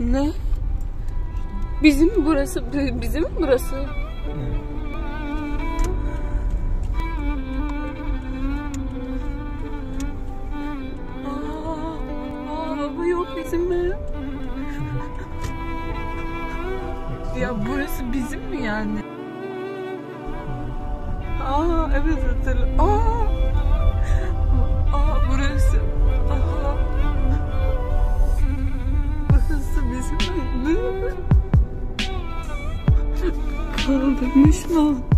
Ne? Bizim mi burası? Bi- Bizim mi burası? Bu yok bizim mi? ya burası bizim mi yani? Aa evet hatırladım. Aa bizim mi? Kaldırmış mı?